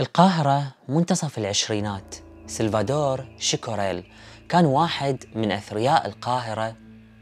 القاهرة منتصف العشرينات. سلفادور شيكوريل كان واحد من أثرياء القاهرة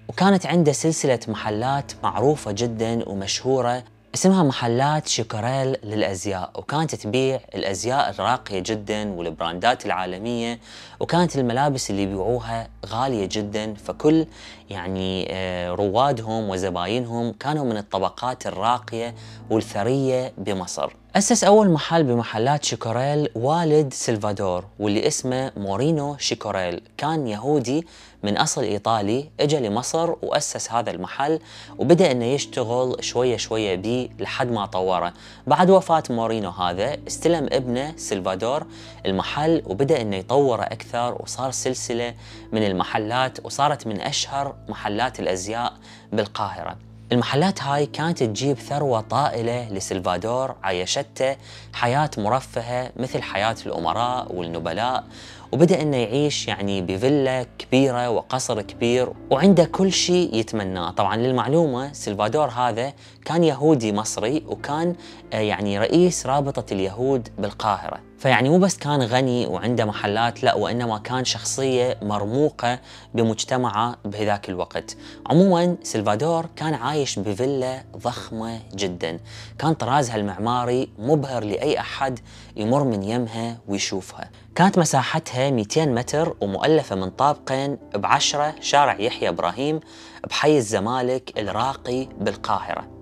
وكانت عنده سلسلة محلات معروفة جدا ومشهورة اسمها محلات شيكوريل للأزياء وكانت تبيع الأزياء الراقية جدا والبراندات العالمية وكانت الملابس اللي يبيعوها غالية جدا. فكل يعني آه، روادهم وزباينهم كانوا من الطبقات الراقية والثرية بمصر. أسس أول محل بمحلات شيكوريل والد سلفادور واللي اسمه مورينو شيكوريل. كان يهودي من أصل إيطالي إجا لمصر وأسس هذا المحل وبدأ أنه يشتغل شوية شوية بيه لحد ما طوره. بعد وفاة مورينو هذا استلم ابنه سلفادور المحل وبدأ أنه يطوره أكثر وصار سلسلة من المحلات وصارت من أشهر محلات الأزياء بالقاهرة. المحلات هاي كانت تجيب ثروة طائلة لسلفادور عايشته حياة مرفهة مثل حياة الأمراء والنبلاء. وبدأ أنه يعيش يعني بفيلا كبيرة وقصر كبير وعنده كل شيء يتمناه طبعا للمعلومة سلفادور هذا كان يهودي مصري وكان آه، يعني رئيس رابطة اليهود بالقاهرة فيعني مو بس كان غني وعنده محلات لا وإنما كان شخصية مرموقة بمجتمعه بهذاك الوقت. عموما سلفادور كان عايش بفيلا ضخمة جدا، كان طرازها المعماري مبهر لأي أحد يمر من يمها ويشوفها. كانت مساحتها 200 متر ومؤلفة من طابقين بعشرة شارع يحيى إبراهيم بحي الزمالك الراقي بالقاهرة.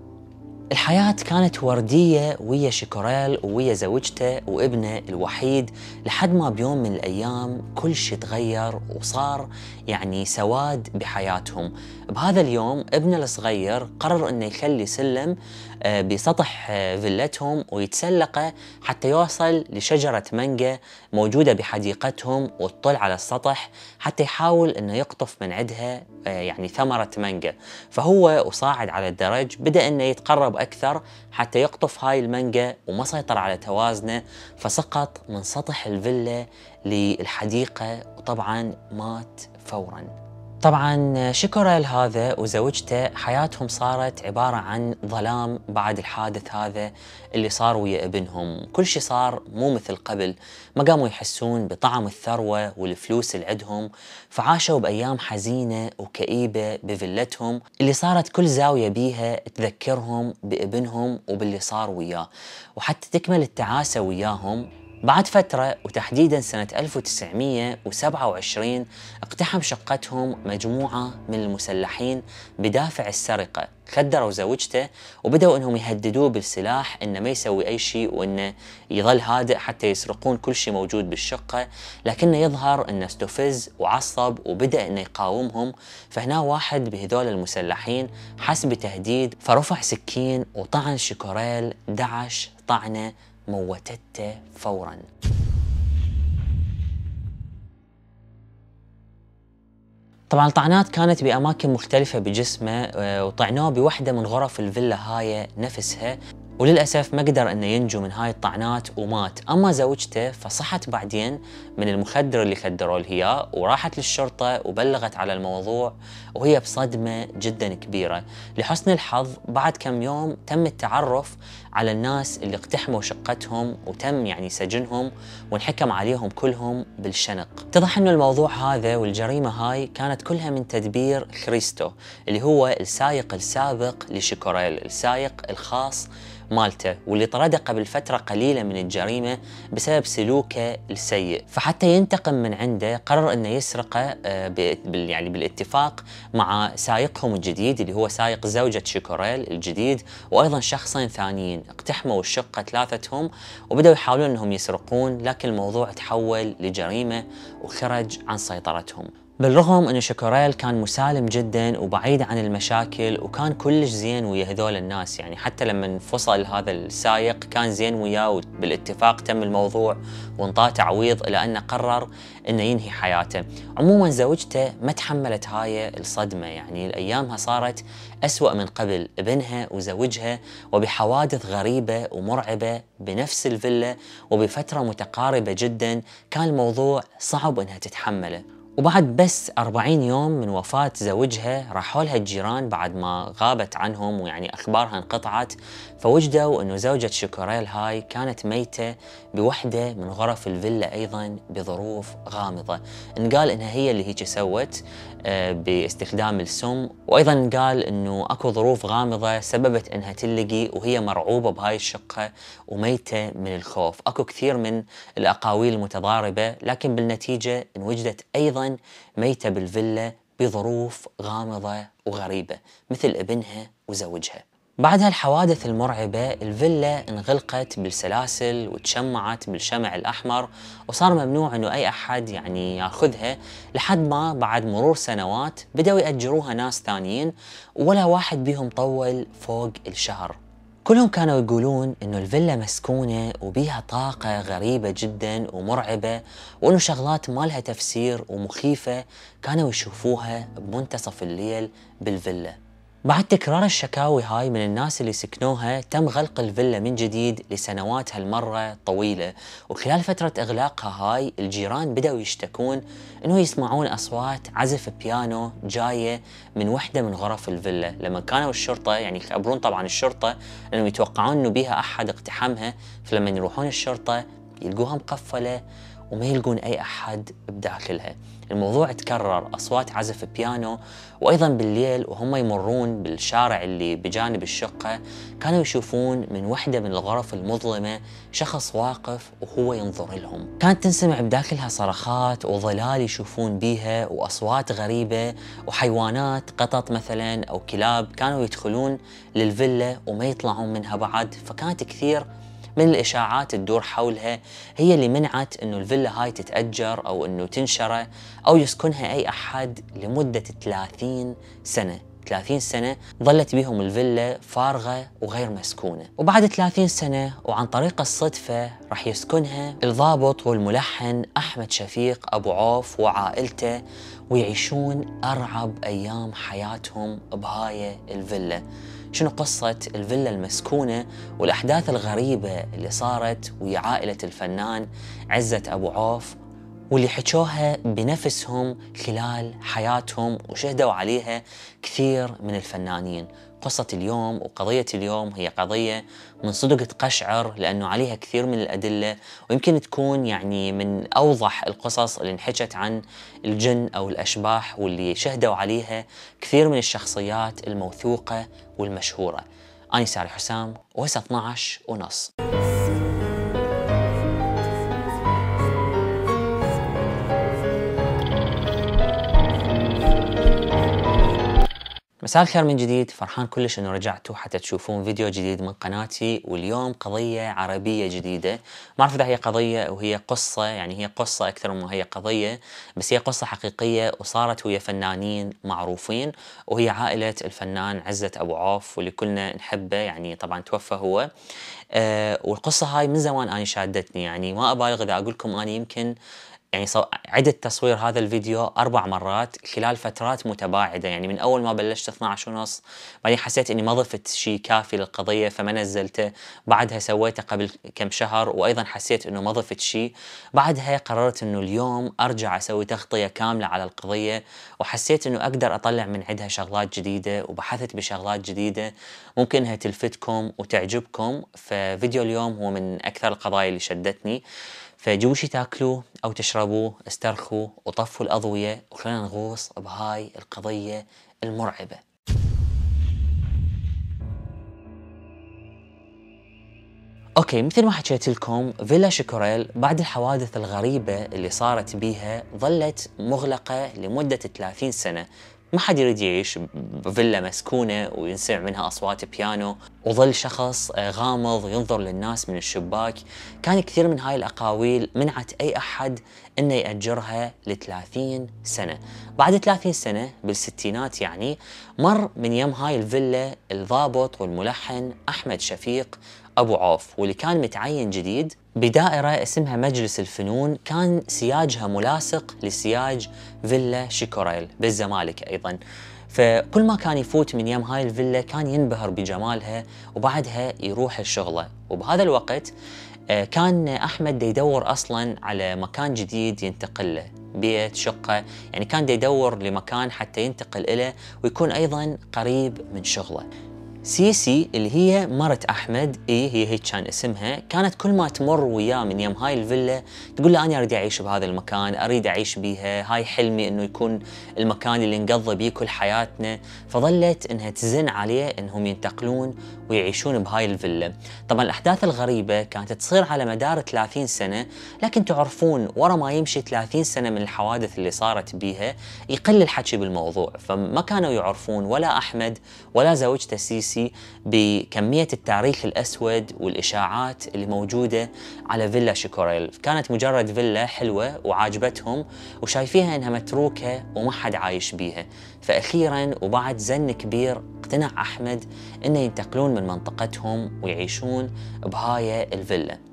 الحياة كانت وردية ويا شيكوريل ويا زوجته وابنه الوحيد لحد ما بيوم من الأيام كل شيء تغير وصار يعني سواد بحياتهم. بهذا اليوم ابنه الصغير قرر إنه يخلي سلم آه، بسطح آه، فيلتهم ويتسلقه حتى يوصل لشجرة مانجا موجودة بحديقتهم وتطل على السطح حتى يحاول إنه يقطف من عندها آه، يعني ثمرة مانجا. فهو وصاعد على الدرج بدأ إنه يتقرب أكثر حتى يقطف هاي المانجا وما سيطر على توازنه فسقط من سطح الفيلا للحديقة وطبعا مات فورا. طبعا شكرا هذا وزوجته حياتهم صارت عبارة عن ظلام بعد الحادث هذا اللي صار ويا ابنهم. كل شيء صار مو مثل قبل. ما قاموا يحسون بطعم الثروة والفلوس اللي عندهم فعاشوا بأيام حزينة وكئيبة بفلتهم. اللي صارت كل زاوية بيها تذكرهم بابنهم وباللي صار وياه. وحتى تكمل التعاسة وياهم بعد فترة وتحديدا سنة 1927 اقتحم شقتهم مجموعة من المسلحين بدافع السرقة. خدروا زوجته وبدأوا إنهم يهددوه بالسلاح إنه ما يسوي أي شيء وإنه يظل هادئ حتى يسرقون كل شيء موجود بالشقة. لكنه يظهر إنه استفز وعصب وبدأ إنه يقاومهم. فهنا واحد بهذول المسلحين حس بتهديد فرفع سكين وطعن شيكوريل دعش طعنة موتته فورا. طبعا الطعنات كانت بأماكن مختلفة بجسمه آه، وطعنوه بوحدة من غرف الفيلا هاي نفسها. وللأسف ما قدر أنه ينجو من هاي الطعنات ومات. أما زوجته فصحت بعدين من المخدر اللي خدروا له وراحت للشرطة وبلغت على الموضوع وهي بصدمة جدا كبيرة. لحسن الحظ بعد كم يوم تم التعرف على الناس اللي اقتحموا شقتهم وتم يعني سجنهم وانحكم عليهم كلهم بالشنق. اتضح إنه الموضوع هذا والجريمة هاي كانت كلها من تدبير خريستو اللي هو السايق السابق لشيكوريل السايق الخاص مالته واللي طرده قبل فترة قليلة من الجريمة بسبب سلوكه السيء. فحتى ينتقم من عنده قرر إنه يسرقه آه، يعني بالاتفاق مع سائقهم الجديد اللي هو سائق زوجة شيكوريل الجديد وأيضا شخصين ثانيين. اقتحموا الشقة ثلاثتهم وبدأوا يحاولون إنهم يسرقون لكن الموضوع تحول لجريمة وخرج عن سيطرتهم. بالرغم أن شوكوريل كان مسالم جدا وبعيد عن المشاكل وكان كلش زين ويا هذول الناس يعني حتى لما انفصل هذا السايق كان زين وياه وبالاتفاق تم الموضوع وانطاه تعويض إلى أنه قرر أنه ينهي حياته. عموما زوجته ما تحملت هاي الصدمة يعني أيامها صارت أسوأ من قبل ابنها وزوجها وبحوادث غريبة ومرعبة بنفس الفيلا وبفترة متقاربة جدا كان الموضوع صعب أنها تتحمله. وبعد بس 40 يوم من وفاة زوجها راحوا لها الجيران بعد ما غابت عنهم ويعني أخبارها انقطعت. فوجدوا أنه زوجة شوكوريل هاي كانت ميتة بوحدة من غرف الفيلا أيضا بظروف غامضة. انقال أنها هي اللي هيك سوت آه، باستخدام السم. وأيضا قال أنه أكو ظروف غامضة سببت أنها تلقي وهي مرعوبة بهاي الشقة وميتة من الخوف. أكو كثير من الأقاويل المتضاربة لكن بالنتيجة انوجدت أيضا ميتة بالفيلا بظروف غامضة وغريبة مثل ابنها وزوجها. بعد هالحوادث المرعبة الفيلا انغلقت بالسلاسل وتشمعت بالشمع الأحمر وصار ممنوع أنه أي أحد يعني يأخذها لحد ما بعد مرور سنوات بدأوا يأجروها ناس ثانيين ولا واحد بيهم طول فوق الشهر. كلهم كانوا يقولون إنه الفيلا مسكونة وبيها طاقة غريبة جدا ومرعبة وإنه شغلات ما لها تفسير ومخيفة كانوا يشوفوها بمنتصف الليل بالفيلا. بعد تكرار الشكاوي هاي من الناس اللي سكنوها تم غلق الفيلا من جديد لسنوات هالمرة طويلة. وخلال فترة إغلاقها هاي الجيران بدأوا يشتكون أنه يسمعون أصوات عزف بيانو جاية من وحدة من غرف الفيلا. لما كانوا الشرطة يعني يخبرون طبعا الشرطة لأنهم يتوقعون أنه بيها أحد اقتحمها فلما يروحون الشرطة يلقوها مقفلة وما يلقون أي أحد بداخلها الموضوع تكرر أصوات عزف بيانو وأيضا بالليل وهم يمرون بالشارع اللي بجانب الشقة. كانوا يشوفون من وحدة من الغرف المظلمة شخص واقف وهو ينظر لهم. كانت تنسمع بداخلها صرخات وظلال يشوفون بيها وأصوات غريبة وحيوانات قطط مثلا أو كلاب كانوا يدخلون للفيلا وما يطلعون منها بعد. فكانت كثير من الإشاعات تدور حولها هي اللي منعت إنه الفيلا هاي تتأجر أو إنه تنشرة أو يسكنها أي أحد لمدة 30 سنة. 30 سنة ظلت بهم الفيلا فارغة وغير مسكونة. وبعد 30 سنة وعن طريق الصدفة راح يسكنها الضابط والملحن أحمد شفيق أبو عوف وعائلته ويعيشون أرعب أيام حياتهم بهاي الفيلا. شنو قصة الفيلا المسكونة والأحداث الغريبة اللي صارت ويا عائلة الفنان عزة أبو عوف واللي حكوها بنفسهم خلال حياتهم وشهدوا عليها كثير من الفنانين. قصة اليوم وقضية اليوم. هي قضية من صدق تقشعر لأنه عليها كثير من الأدلة ويمكن تكون يعني من أوضح القصص اللي انحكت عن الجن أو الأشباح واللي شهدوا عليها كثير من الشخصيات الموثوقة والمشهورة. أنا ساري حسام وهسه 12 ونص. مساء الخير من جديد فرحان كلش إنه رجعتوا حتى تشوفون فيديو جديد من قناتي واليوم قضية عربية جديدة. ما أعرف إذا هي قضية وهي قصة يعني هي قصة أكثر ما هي قضية بس هي قصة حقيقية وصارت ويا فنانين معروفين وهي عائلة الفنان عزة أبو عوف واللي كلنا نحبه يعني طبعا توفى هو. أه والقصة هاي من زمان أنا شادتني يعني ما أبالغ إذا أقول لكم أنا يمكن يعني. عدت تصوير هذا الفيديو أربع مرات خلال فترات متباعدة. يعني من أول ما بلشت 12 ونص بعدين حسيت إني ما ضفت شيء كافي للقضية فما نزلته. بعدها سويته قبل كم شهر وأيضا حسيت إنه ما ضفت شيء بعدها قررت إنه اليوم أرجع أسوي تغطية كاملة على القضية وحسيت إنه أقدر أطلع من عندها شغلات جديدة وبحثت بشغلات جديدة. ممكن إنها تلفتكم وتعجبكم ففيديو اليوم هو من أكثر القضايا اللي شدتني. فجيبوا شي تاكلوه أو تشربوه استرخوا وطفوا الأضوية وخلينا نغوص بهاي القضية المرعبة. Okay مثل ما حكيت لكم فيلا شيكوريل بعد الحوادث الغريبة اللي صارت بيها ظلت مغلقة لمدة 30 سنة. ما حد يريد يعيش بفيلا مسكونة وينسمع منها أصوات بيانو. وظل شخص آه، غامض ينظر للناس من الشباك. كان كثير من هاي الأقاويل منعت أي أحد أنه يأجرها ل 30 سنة. بعد 30 سنة بالستينات يعني مر من يم هاي الفيلا الضابط والملحن أحمد شفيق أبو عوف واللي كان متعين جديد بدائرة اسمها مجلس الفنون كان سياجها ملاصق لسياج فيلا شيكوريل بالزمالك أيضا. فكل ما كان يفوت من يم هاي الفيلا كان ينبهر بجمالها وبعدها يروح الشغلة وبهذا الوقت آه، كان أحمد يدور أصلا على مكان جديد ينتقل له بيت شقة يعني كان يدور لمكان حتى ينتقل إليه ويكون أيضا قريب من شغله. سيسي اللي هي مرت أحمد اي هي هيك كان اسمها. كانت كل ما تمر وياه من يم هاي الفيلا تقول له أنا أريد أعيش بهذا المكان أريد أعيش بيها. هاي حلمي إنه يكون المكان اللي نقضي بيه كل حياتنا. فظلت إنها تزن عليه إنهم ينتقلون ويعيشون بهاي الفيلا. طبعا الأحداث الغريبة كانت تصير على مدار 30 سنة لكن تعرفون ورا ما يمشي 30 سنة من الحوادث اللي صارت بيها يقل الحكي بالموضوع. فما كانوا يعرفون ولا أحمد ولا زوجته سيسي الرئيسي بكمية التاريخ الأسود والإشاعات اللي موجودة على فيلا شيكوريل. كانت مجرد فيلا حلوة وعاجبتهم وشايفيها أنها متروكة وما حد عايش بيها. فأخيرا وبعد زن كبير اقتنع أحمد أنه ينتقلون من منطقتهم ويعيشون بهاي الفيلا.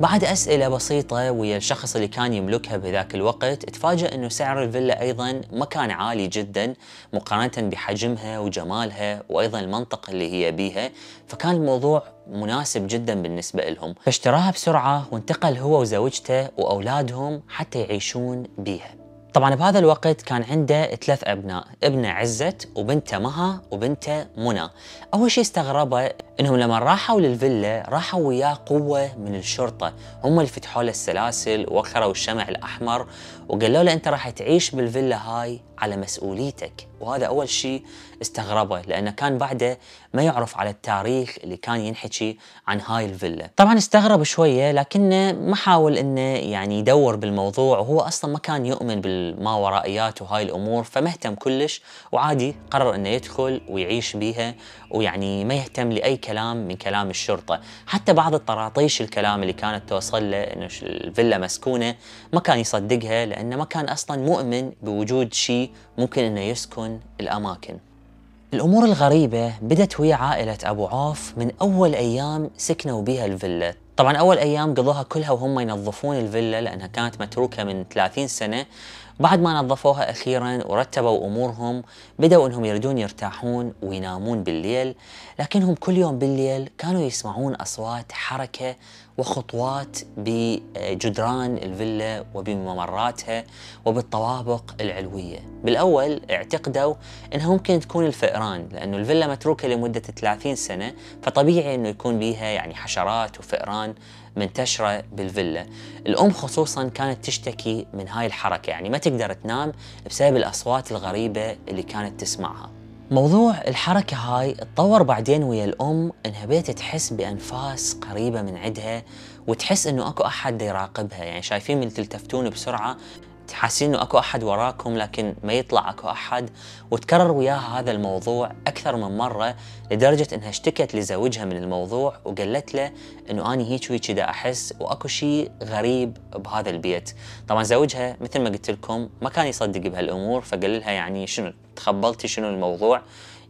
بعد أسئلة بسيطة ويا الشخص اللي كان يملكها بذاك الوقت تفاجأ أنه سعر الفيلا أيضا ما كان عالي جدا مقارنة بحجمها وجمالها وأيضا المنطقة اللي هي بيها. فكان الموضوع مناسب جدا بالنسبة لهم. فاشتراها بسرعة وانتقل هو وزوجته وأولادهم حتى يعيشون بيها. طبعا بهذا الوقت كان عنده ثلاث أبناء ابنة عزت وبنته مها وبنته منى. أول شيء استغربه إنهم لما راحوا للفيلا راحوا وياه قوة من الشرطة. هم اللي فتحوا له السلاسل وخروا الشمع الأحمر وقالوا له أنت راح تعيش بالفيلا هاي على مسؤوليتك. وهذا أول شيء استغربه لأنه كان بعده ما يعرف على التاريخ اللي كان ينحكي عن هاي الفيلا طبعا استغرب شوية لكنه ما حاول إنه يعني يدور بالموضوع وهو أصلا ما كان يؤمن بالماورائيات وهاي الأمور فما اهتم كلش وعادي قرر إنه يدخل ويعيش بيها ويعني ما يهتم لأي كلام من كلام الشرطة. حتى بعض الطراطيش الكلام اللي كانت توصل له إنه الفيلا مسكونة ما كان يصدقها لأنه ما كان أصلا مؤمن بوجود شيء ممكن إنه يسكن الأماكن. الأمور الغريبة بدت ويا عائلة أبو عوف من أول أيام سكنوا بها الفيلا. طبعا أول أيام قضوها كلها وهم ينظفون الفيلا لأنها كانت متروكة من 30 سنة. بعد ما نظفوها أخيرا ورتبوا أمورهم بدأوا أنهم يريدون يرتاحون وينامون بالليل لكنهم كل يوم بالليل كانوا يسمعون أصوات حركة وخطوات بجدران الفيلا وبممراتها وبالطوابق العلوية. بالأول اعتقدوا أنها ممكن تكون الفئران لأنه الفيلا متروكة لمدة 30 سنة فطبيعي أنه يكون بيها يعني حشرات وفئران منتشرة بالفيلا. الأم خصوصا كانت تشتكي من هاي الحركة يعني ما تقدر تنام بسبب الأصوات الغريبة اللي كانت تسمعها. موضوع الحركة هاي تطور بعدين ويا الأم إنها بيت تحس بأنفاس قريبة من عندها وتحس إنه أكو أحد يراقبها. يعني شايفين من تلتفتون بسرعة تحسين إنه أكو أحد وراكم لكن ما يطلع أكو أحد. وتكرر وياها هذا الموضوع أكثر من مرة لدرجة إنها اشتكت لزوجها من الموضوع وقالت له إنه اني هيك وهيك دا أحس وأكو شيء غريب بهذا البيت. طبعا زوجها مثل ما قلت لكم ما كان يصدق بهالأمور فقال لها يعني شنو تخبلتي شنو الموضوع؟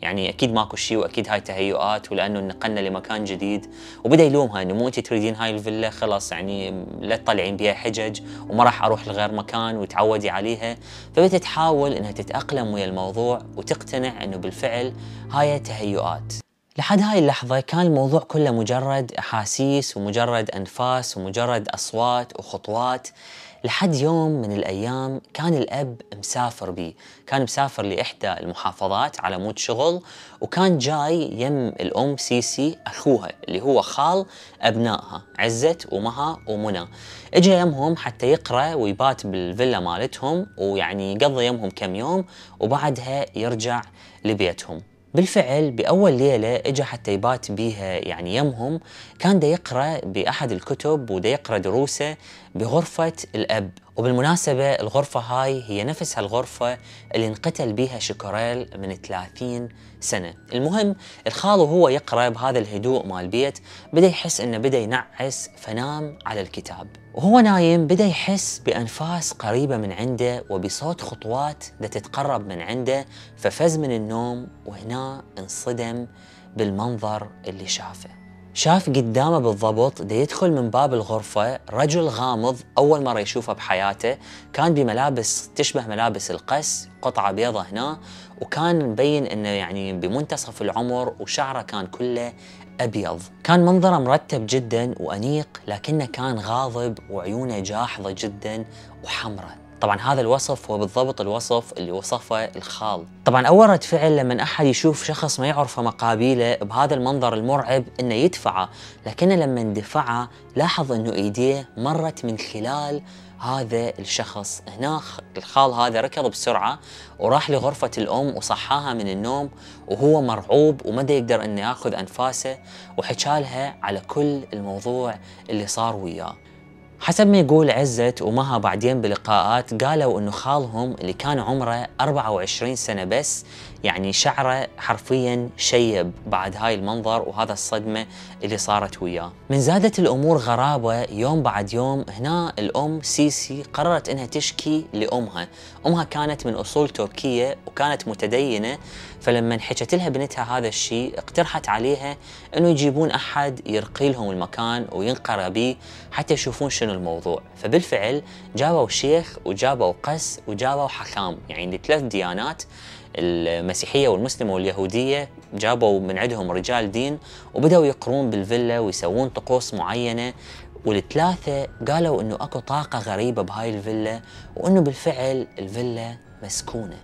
يعني أكيد ماكو شيء وأكيد هاي تهيؤات ولأنه نقلنا لمكان جديد. وبدأ يلومها انه مو انت تريدين هاي الفيلا خلاص يعني لا تطلعين بها حجج وما راح أروح لغير مكان وتعودي عليها. فبدت تحاول إنها تتأقلم ويا الموضوع وتقتنع إنه بالفعل هاي تهيؤات. لحد هاي اللحظة كان الموضوع كله مجرد أحاسيس ومجرد أنفاس ومجرد أصوات وخطوات. لحد يوم من الأيام كان الأب مسافر بي. كان مسافر لإحدى المحافظات على مود شغل وكان جاي يم الأم سيسي أخوها اللي هو خال أبنائها عزت ومها ومنى. اجى يمهم حتى يقرأ ويبات بالفيلا مالتهم ويعني يقضي يمهم كم يوم وبعدها يرجع لبيتهم. بالفعل بأول ليلة إجا حتى يبات بيها يعني يمهم كان دا يقرأ بأحد الكتب ودا يقرأ دروسه بغرفة الأب. وبالمناسبة الغرفة هاي هي نفس هالغرفة اللي انقتل بيها شكوريل من 30 سنة. المهم الخال وهو يقرأ بهذا الهدوء مال البيت بدأ يحس إنه بدأ ينعس فنام على الكتاب. وهو نايم بدأ يحس بأنفاس قريبة من عنده وبصوت خطوات دا تتقرب من عنده ففز من النوم وهنا انصدم بالمنظر اللي شافه. شاف قدامه بالضبط دا يدخل من باب الغرفة رجل غامض أول مرة يشوفه بحياته كان بملابس تشبه ملابس القس قطعة بيضة هنا وكان مبين إنه يعني بمنتصف العمر وشعره كان كله أبيض. كان منظره مرتب جدا وأنيق لكنه كان غاضب وعيونه جاحظة جدا وحمراء. طبعا هذا الوصف هو بالضبط الوصف اللي وصفه الخال. طبعا أول رد فعل لما أحد يشوف شخص ما يعرفه مقابيله بهذا المنظر المرعب إنه يدفعه لكنه لما اندفعه لاحظ إنه إيديه مرت من خلال هذا الشخص هنا الخال هذا ركض بسرعة وراح لغرفة الأم وصحاها من النوم وهو مرعوب وما يقدر أنه يأخذ أنفاسه وحكالها على كل الموضوع اللي صار وياه. حسب ما يقول عزت ومها بعدين بلقاءات قالوا إنه خالهم اللي كان عمره 24 سنة بس يعني شعره حرفيا شيب بعد هاي المنظر وهذا الصدمة اللي صارت وياه. من زادت الأمور غرابة يوم بعد يوم هنا الأم سيسي قررت إنها تشكي لأمها، أمها كانت من أصول تركية وكانت متدينة فلما حكت لها بنتها هذا الشيء اقترحت عليها إنه يجيبون أحد يرقي لهم المكان وينقرى به حتى يشوفون شنو الموضوع فبالفعل جابوا شيخ وجابوا قس وجابوا حكام يعني لثلاث ديانات المسيحية والمسلمة واليهودية جابوا من عندهم رجال دين وبدأوا يقرون بالفيلا ويسوون طقوس معينة والثلاثة قالوا إنه أكو طاقة غريبة بهاي الفيلا وإنه بالفعل الفيلا مسكونة.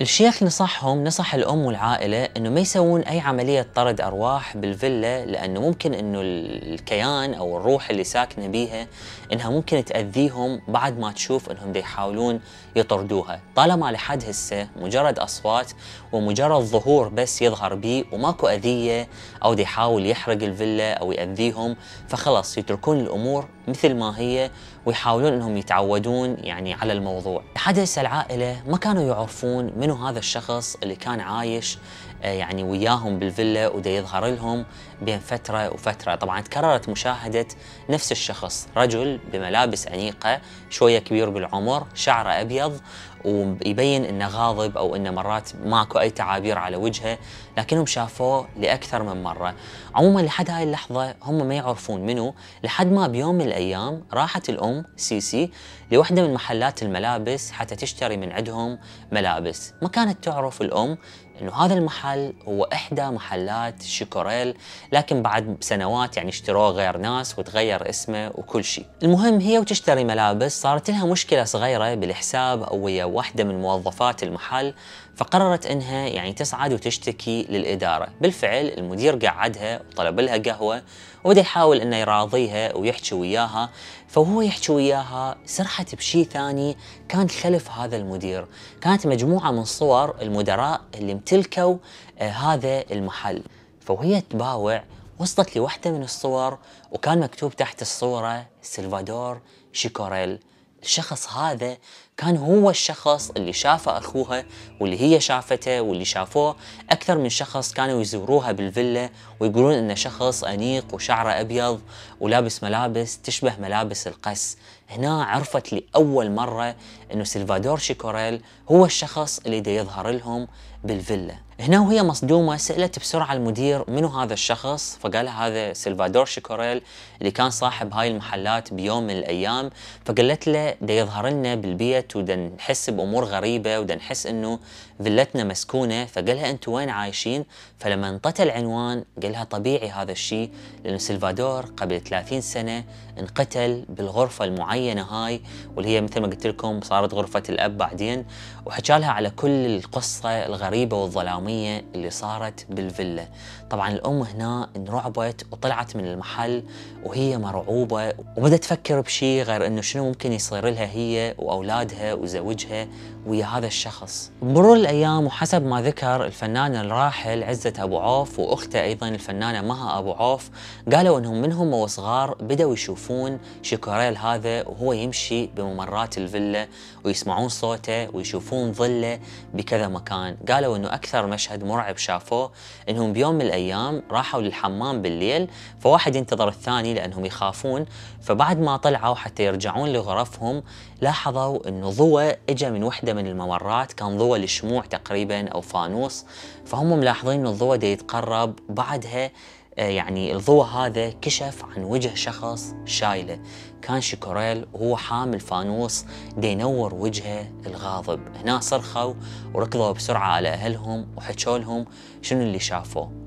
الشيخ نصحهم نصح الأم والعائلة إنه ما يسوون أي عملية طرد أرواح بالفيلا لأنه ممكن إنه الكيان أو الروح اللي ساكنة بيها إنها ممكن تأذيهم بعد ما تشوف إنهم دي يحاولون يطردوها، طالما لحد هسه مجرد أصوات ومجرد ظهور بس يظهر بيه وماكو أو دي يحاول يحرق الفيلا أو يأذيهم فخلص يتركون الأمور مثل ما هي ويحاولون إنهم يتعودون يعني على الموضوع. هسه العائلة ما كانوا يعرفون منو هذا الشخص اللي كان عايش يعني وياهم بالفيلا ودا يظهر لهم بين فترة وفترة، طبعا تكررت مشاهدة نفس الشخص، رجل بملابس انيقه، شوية كبير بالعمر، شعره أبيض ويبين إنه غاضب أو إنه مرات ماكو أي تعابير على وجهه لكنهم شافوه لأكثر من مرة. عموما لحد هاي اللحظة هم ما يعرفون منه لحد ما بيوم من الأيام راحت الأم سيسي لوحدة من محلات الملابس حتى تشتري من عندهم ملابس. ما كانت تعرف الأم انه هذا المحل هو إحدى محلات شيكوريل لكن بعد سنوات يعني اشتروه غير ناس وتغير اسمه وكل شيء. المهم هي وتشتري ملابس صارت لها مشكلة صغيرة بالحساب أو ويا واحدة من موظفات المحل فقررت إنها يعني تصعد وتشتكي للإدارة، بالفعل المدير قعدها وطلب لها قهوة وبدأ يحاول إنه يراضيها ويحكي وياها فهو يحكي وياها سرحت بشيء ثاني كان خلف هذا المدير. كانت مجموعة من صور المدراء اللي امتلكوا آه هذا المحل. فوهي تباوع وصلت لوحدة من الصور وكان مكتوب تحت الصورة سلفادور شيكوريل. الشخص هذا كان هو الشخص اللي شافه أخوها واللي هي شافته واللي شافوه. أكثر من شخص كانوا يزوروها بالفيلا ويقولون إنه شخص أنيق وشعره أبيض ولابس ملابس تشبه ملابس القس. هنا عرفت لأول مرة إنه سلفادور شيكوريل هو الشخص اللي دا يظهر لهم بالفيلا. هنا وهي مصدومة سألت بسرعة المدير منو هذا الشخص فقال هذا سلفادور شيكوريل اللي كان صاحب هاي المحلات بيوم من الأيام. فقالت له دا يظهر لنا بالبيت ودا نحس بأمور غريبة ودا نحس إنه فيلتنا مسكونة. فقالها أنتوا وين عايشين؟ فلما انطت العنوان قالها طبيعي هذا الشيء لأنه سلفادور قبل 30 سنة انقتل بالغرفة المعينة هاي واللي هي مثل ما قلت لكم صارت غرفة الأب بعدين. وحكى لها على كل القصة الغريبة والظلامية اللي صارت بالفيلا. طبعا الأم هنا انرعبت وطلعت من المحل وهي مرعوبة وبدأت تفكر بشيء غير أنه شنو ممكن يصير لها هي وأولادها وزوجها. ويا هذا الشخص. بمرور الأيام وحسب ما ذكر الفنان الراحل عزة أبو عوف وأخته أيضا الفنانة مها أبو عوف قالوا أنهم منهم وصغار بدأوا يشوفون شيكوريل هذا وهو يمشي بممرات الفيلا ويسمعون صوته ويشوفون ظله بكذا مكان. قالوا أنه أكثر مشهد مرعب شافوه أنهم بيوم من الأيام راحوا للحمام بالليل فواحد ينتظر الثاني لأنهم يخافون فبعد ما طلعوا حتى يرجعون لغرفهم لاحظوا أنه ضوء إجا من وحدة من الممرات كان ضوء للشموع تقريبا أو فانوس. فهم ملاحظين أن الضوء ده يتقرب بعدها آه، يعني الضوء هذا كشف عن وجه شخص شايله. كان شيكوريل وهو حامل فانوس دي وجهه الغاضب. هنا صرخوا وركضوا بسرعة على أهلهم وحكوا لهم شنو اللي شافوه.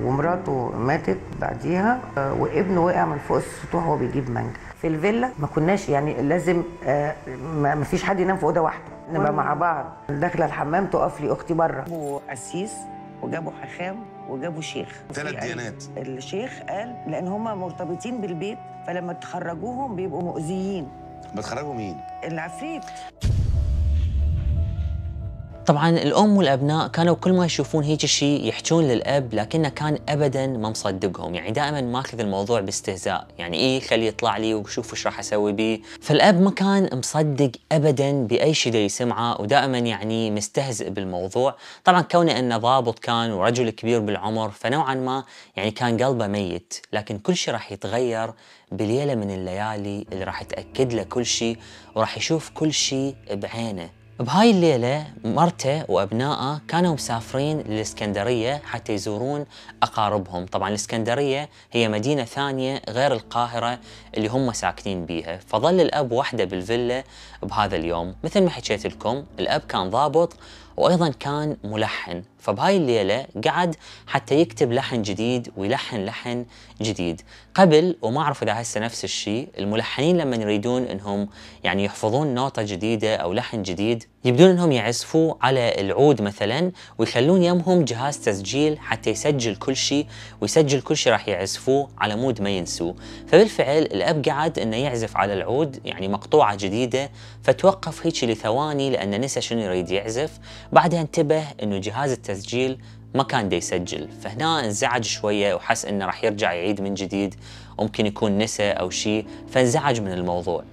ومراته ماتت بعديها آه، وابنه وقع من فوق السطوح وهو بيجيب مانجا في الفيلا ما كناش يعني لازم آه، ما فيش حد ينام في أوضة واحدة نبقى مع بعض. داخلة الحمام تقف لي أختي بره. جابوا قسيس وجابوا حخام وجابوا شيخ. ثلاث ديانات. الشيخ قال لأن هم مرتبطين بالبيت فلما تخرجوهم بيبقوا مؤذيين. بتخرجوا مين؟ العفريت. طبعا الأم والأبناء كانوا كل ما يشوفون هيك شيء يحجون للأب لكنه كان ابدا ما مصدقهم. يعني دائما ماخذ الموضوع باستهزاء. يعني إيه خليه يطلع لي وشوف إيش راح أسوي بيه فالأب ما كان مصدق ابدا بأي شيء يسمعه ودائما يعني مستهزئ بالموضوع. طبعا كونه إنه ضابط كان ورجل كبير بالعمر فنوعا ما يعني كان قلبه ميت. لكن كل شيء راح يتغير بليله من الليالي اللي راح تاكد له كل شيء وراح يشوف كل شيء بعينه. بهاي الليلة مرته وأبنائه كانوا مسافرين للإسكندرية حتى يزورون أقاربهم. طبعا الإسكندرية هي مدينة ثانية غير القاهرة اللي هم ساكنين بيها. فظل الأب وحده بالفيلا بهذا اليوم. مثل ما حكيت لكم الأب كان ضابط وأيضا كان ملحن. فبهاي الليلة قعد حتى يكتب لحن جديد ويلحن لحن جديد. قبل وما أعرف إذا هسه نفس الشيء الملحنين لما يريدون إنهم يعني يحفظون نوتة جديدة أو لحن جديد يبدون إنهم يعزفوا على العود مثلا ويخلون يمهم جهاز تسجيل حتى يسجل كل شيء ويسجل كل شيء راح يعزفوه على مود ما ينسوه. فبالفعل الأب قعد إنه يعزف على العود يعني مقطوعة جديدة فتوقف هيك لثواني لأنه نسى شنو يريد يعزف. بعدها انتبه إنه جهاز التسجيل التسجيل ما كان دا يسجل. فهنا انزعج شوية وحس إنه راح يرجع يعيد من جديد وممكن يكون نسى أو شيء فانزعج من الموضوع.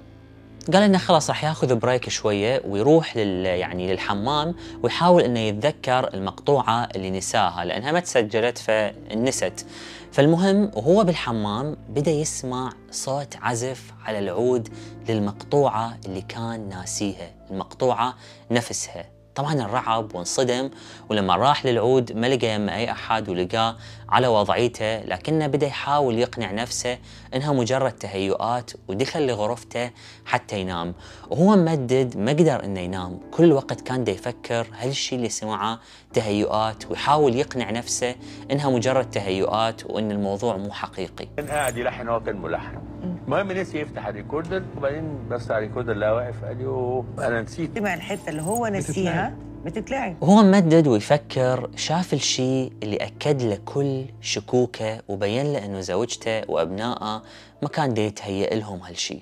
قال إنه خلاص راح ياخذ بريك شوية ويروح لل يعني للحمام ويحاول إنه يتذكر المقطوعة اللي نساها لأنها ما تسجلت فنست. فالمهم وهو بالحمام بدأ يسمع صوت عزف على العود للمقطوعة اللي كان ناسيها المقطوعة نفسها. طبعا انرعب وانصدم ولما راح للعود ما لقى يم أي أحد ولقاه على وضعيته لكنه بدأ يحاول يقنع نفسه إنها مجرد تهيؤات ودخل لغرفته حتى ينام. وهو ممدد ما قدر إنه ينام. كل الوقت كان دا يفكر هل الشيء اللي سمعه تهيؤات ويحاول يقنع نفسه إنها مجرد تهيؤات وإن الموضوع مو حقيقي. كان قاعد يلحن هو كان ملحن. المهم نسي يفتح ال recorder وبعدين بص على ال recorder لا واقف قال له أنا نسيت. مع الحتة اللي هو نسيها بتتلعب. وهو ممدد ويفكر شاف الشيء اللي أكد له كل شكوكه وبين له أنه زوجته وأبنائه ما كان دي يتهيأ لهم هالشيء.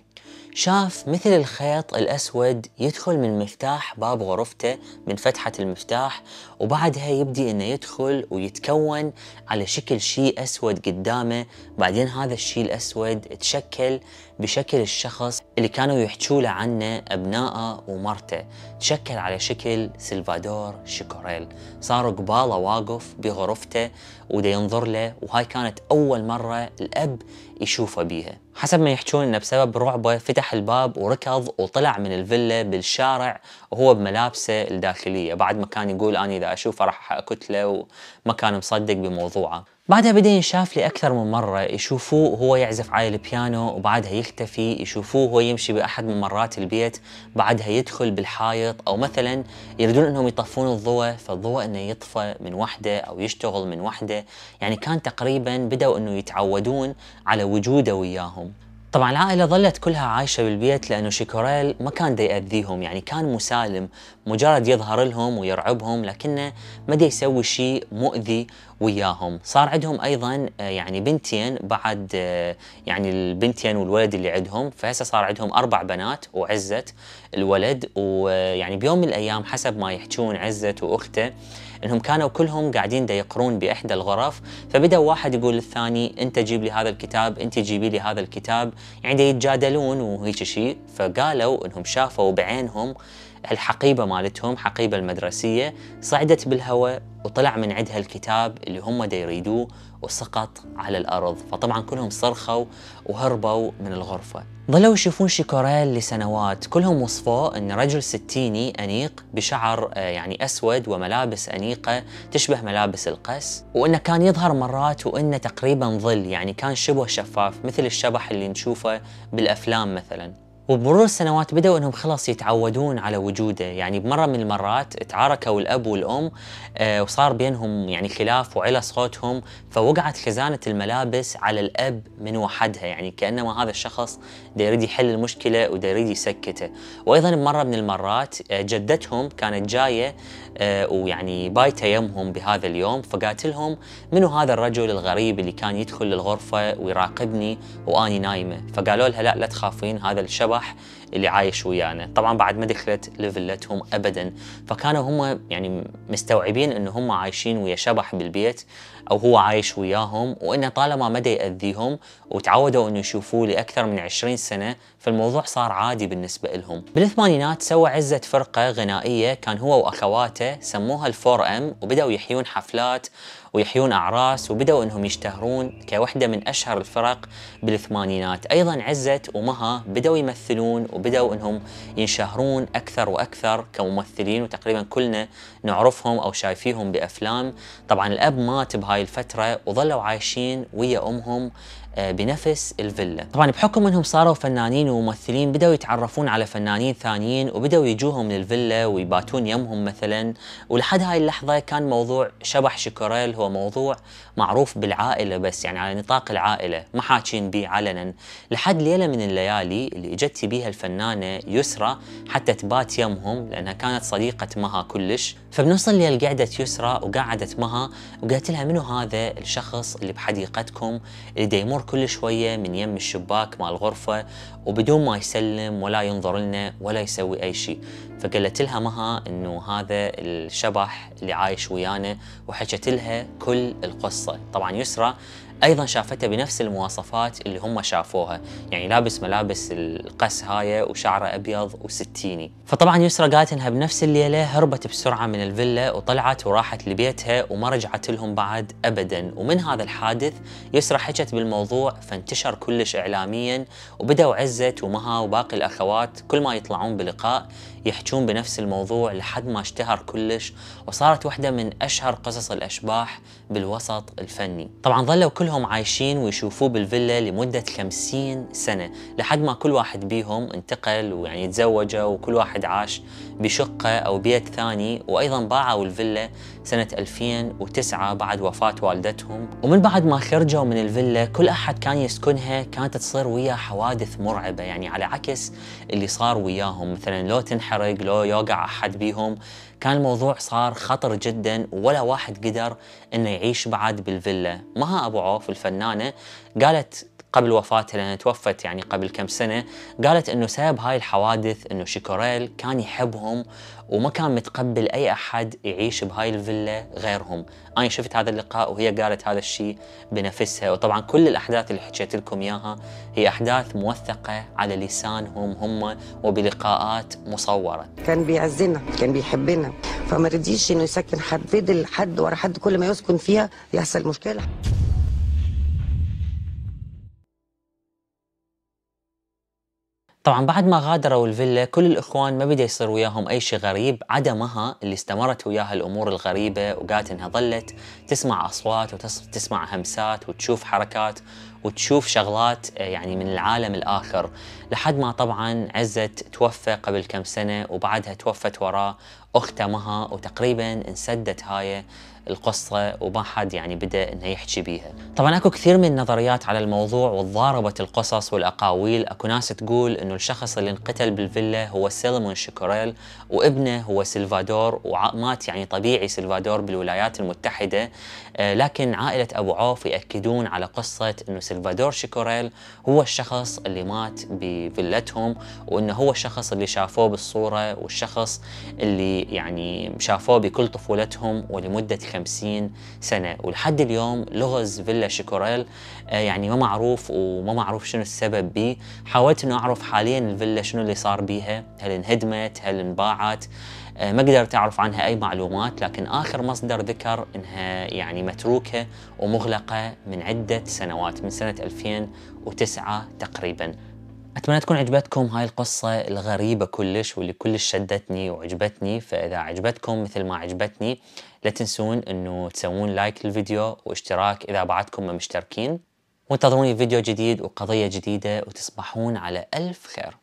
شاف مثل الخيط الأسود يدخل من مفتاح باب غرفته من فتحة المفتاح وبعدها يبدي أنه يدخل ويتكون على شكل شيء أسود قدامه. بعدين هذا الشيء الأسود تشكل بشكل الشخص اللي كانوا يحكوا له عنه أبنائه ومرته. تشكل على شكل سلفادور شيكوريل. صار قبالة واقف بغرفته ودا ينظر له وهاي كانت أول مرة الأب يشوفه بيها. حسب ما يحكون إنه بسبب رعبه فتح الباب وركض وطلع من الفيلا بالشارع وهو بملابسه الداخلية. بعد ما كان يقول أنا إذا أشوفه راح اقتله وما كان مصدق بموضوعه. بعدها بدا ينشاف لي أكثر من مرة يشوفوه وهو يعزف على البيانو وبعدها يختفي يشوفوه وهو يمشي بأحد ممرات البيت بعدها يدخل بالحائط أو مثلا يريدون إنهم يطفون الضوء فالضوء إنه يطفى من وحده أو يشتغل من وحده. يعني كان تقريبا بدأوا إنه يتعودون على وجوده وياهم. طبعا العائلة ظلت كلها عايشة بالبيت لأنه شيكوريل ما كان دا يأذيهم يعني كان مسالم مجرد يظهر لهم ويرعبهم لكنه ما دا يسوي شيء مؤذي وياهم. صار عندهم أيضا آه، يعني بنتين بعد آه، يعني البنتين والولد اللي عندهم فهسه صار عندهم أربع بنات وعزت الولد ويعني بيوم من الأيام حسب ما يحجون عزت وأخته إنهم كانوا كلهم قاعدين دا يقرون بإحدى الغرف فبدأ واحد يقول للثاني أنت جيب لي هذا الكتاب أنت جيبي لي هذا الكتاب. يعني يتجادلون وهيك شيء فقالوا إنهم شافوا بعينهم الحقيبة مالتهم حقيبة المدرسية صعدت بالهواء وطلع من عندها الكتاب اللي هم دا يريدوه وسقط على الأرض. فطبعا كلهم صرخوا وهربوا من الغرفة. ظلوا يشوفون شيكوريل لسنوات كلهم وصفوه إن رجل ستيني أنيق بشعر آه، يعني أسود وملابس أنيقة تشبه ملابس القس وإنه كان يظهر مرات وإنه تقريبا ظل يعني كان شبه شفاف مثل الشبح اللي نشوفه بالأفلام مثلا. وبمرور السنوات بدأوا إنهم خلاص يتعودون على وجوده. يعني بمرة من المرات تعاركوا الأب والأم آه وصار بينهم يعني خلاف وعلى صوتهم فوقعت خزانة الملابس على الأب من وحدها. يعني كأنما هذا الشخص دا يريد يحل المشكلة ودا يريد يسكته. وأيضا بمرة من المرات آه جدتهم كانت جاية ويعني بايته يمهم بهذا اليوم فقالت لهم منو هذا الرجل الغريب اللي كان يدخل للغرفة ويراقبني وأني نايمة؟ فقالوا لها لا لا تخافين هذا الشبح اللي عايش ويانا طبعا بعد ما دخلت لفلتهم ابدا فكانوا هم يعني مستوعبين انه هم عايشين ويا شبح بالبيت أو هو عايش وياهم وانه طالما ما يأذيهم وتعودوا إنه يشوفوه لاكثر من 20 سنة فالموضوع صار عادي بالنسبة لهم. بالثمانينات سوى عزة فرقة غنائية كان هو وأخواته سموها الفور ام وبدأوا يحيون حفلات ويحيون أعراس وبدأوا أنهم يشتهرون كوحدة من أشهر الفرق بالثمانينات. أيضا عزت ومها بدأوا يمثلون وبدأوا أنهم ينشهرون أكثر وأكثر كممثلين وتقريبا كلنا نعرفهم أو شايفيهم بأفلام. طبعا الأب مات بهاي الفترة وظلوا عايشين ويا أمهم بنفس الفيلا. طبعا بحكم إنهم صاروا فنانين وممثلين بدأوا يتعرفون على فنانين ثانيين وبدأوا يجوهم للفيلا ويباتون يمهم مثلا. ولحد هاي اللحظة كان موضوع شبح شيكوريل هو موضوع معروف بالعائلة بس يعني على نطاق العائلة ما حاكين به علنا. لحد ليلة من الليالي اللي إجت بيها الفنانة يسرى حتى تبات يمهم لأنها كانت صديقة مها كلش. فبنص الليل قعدت يسرى وقعدت مها وقالت لها منو هذا الشخص اللي بحديقتكم اللي ديمر كل شوية من يم الشباك مال الغرفة وبدون ما يسلم ولا ينظر لنا ولا يسوي أي شيء. فقالت لها مها إنه هذا الشبح اللي عايش ويانا وحكت لها كل القصة. طبعا يسرى أيضا شافته بنفس المواصفات اللي هم شافوها. يعني لابس ملابس القس هاي وشعره أبيض وستيني. فطبعا يسرى قالت إنها بنفس الليلة هربت بسرعة من الفيلا وطلعت وراحت لبيتها وما رجعت لهم بعد ابدا. ومن هذا الحادث يسرى حكت بالموضوع فانتشر كلش اعلاميا وبداوا عزت ومها وباقي الأخوات كل ما يطلعون بلقاء يحجون بنفس الموضوع لحد ما اشتهر كلش وصارت واحدة من أشهر قصص الأشباح بالوسط الفني. طبعا ظلوا كلهم عايشين ويشوفوه بالفيلا لمدة 50 سنة لحد ما كل واحد بيهم انتقل ويعني تزوجوا وكل واحد عاش بشقة أو بيت ثاني وأيضا باعوا الفيلا سنة 2009 بعد وفاة والدتهم. ومن بعد ما خرجوا من الفيلا كل أحد كان يسكنها كانت تصير وياه حوادث مرعبة يعني على عكس اللي صار وياهم. مثلا لو تنحرق لو يوقع أحد بيهم. كان الموضوع صار خطر جدا ولا واحد قدر إنه يعيش بعد بالفيلا. مها أبو عوف الفنانة قالت قبل وفاتها لأنها توفت يعني قبل كم سنة قالت أنه سبب هاي الحوادث أنه شيكوريل كان يحبهم وما كان متقبل أي أحد يعيش بهاي الفيلا غيرهم. أنا شفت هذا اللقاء وهي قالت هذا الشيء بنفسها. وطبعا كل الأحداث اللي حكيت لكم إياها هي أحداث موثقة على لسانهم هم وبلقاءات مصورة. كان بيعزنا كان بيحبنا فما رضيش إنه يسكن حد فضل حد ورا حد كل ما يسكن فيها يحصل مشكلة. طبعا بعد ما غادروا الفيلا كل الإخوان ما بدأ يصير وياهم أي شيء غريب عدا مها اللي استمرت وياها الأمور الغريبة وقالت إنها ظلت. تسمع أصوات وتسمع همسات وتشوف حركات وتشوف شغلات آه، يعني من العالم الآخر. لحد ما طبعا عزت توفى قبل كم سنة وبعدها توفت وراه اخته مها وتقريبا انسدت هاي القصة وما حد يعني بدأ إنه يحكي بيها. طبعا أكو كثير من النظريات على الموضوع وتضاربت القصص والأقاويل. اكو ناس تقول إنه الشخص اللي انقتل بالفيلا هو سيلمون شيكوريل وابنه هو سلفادور ومات يعني طبيعي سلفادور بالولايات المتحدة. آه لكن عائلة أبو عوف يأكدون على قصة إنه سلفادور شيكوريل هو الشخص اللي مات بفيلتهم وإنه هو الشخص اللي شافوه بالصورة والشخص اللي يعني شافوه بكل طفولتهم ولمدة 50 سنة. ولحد اليوم لغز فيلا شيكوريل آه، يعني ما معروف وما معروف شنو السبب به حاولت إنه أعرف حاليا الفيلا شنو اللي صار بيها هل انهدمت هل انباعت آه، ما قدرت أعرف عنها أي معلومات. لكن آخر مصدر ذكر إنها يعني متروكة ومغلقة من عدة سنوات من سنة 2009 تقريبا. أتمنى تكون عجبتكم هاي القصة الغريبة كلش واللي كلش شدتني وعجبتني. فإذا عجبتكم مثل ما عجبتني لا تنسون إنه تسوون لايك للفيديو واشتراك إذا بعدكم مشتركين وانتظروني فيديو جديد وقضية جديدة وتصبحون على ألف خير.